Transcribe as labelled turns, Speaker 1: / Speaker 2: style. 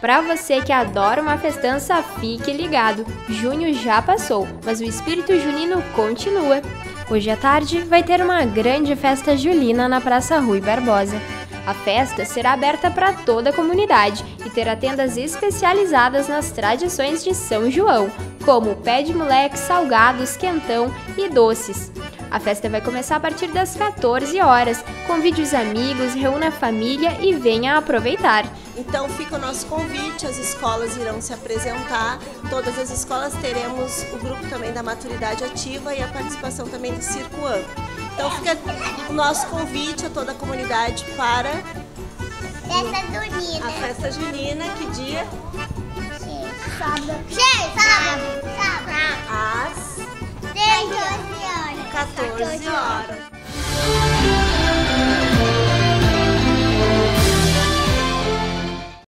Speaker 1: Para você que adora uma festança, fique ligado. Junho já passou, mas o espírito junino continua. Hoje à tarde vai ter uma grande festa julina na Praça Rui Barbosa. A festa será aberta para toda a comunidade e terá tendas especializadas nas tradições de São João, como pé de moleque, salgados, quentão e doces. A festa vai começar a partir das 14 horas. Convide os amigos, reúna a família e venha aproveitar.
Speaker 2: Então fica o nosso convite, as escolas irão se apresentar, todas as escolas teremos o grupo também da maturidade ativa e a participação também do Circo Amplo. Então fica o nosso convite a toda a comunidade para
Speaker 3: Festa junina.
Speaker 2: a festa junina, que dia?
Speaker 3: Sábado. Sábado.
Speaker 2: 14 horas.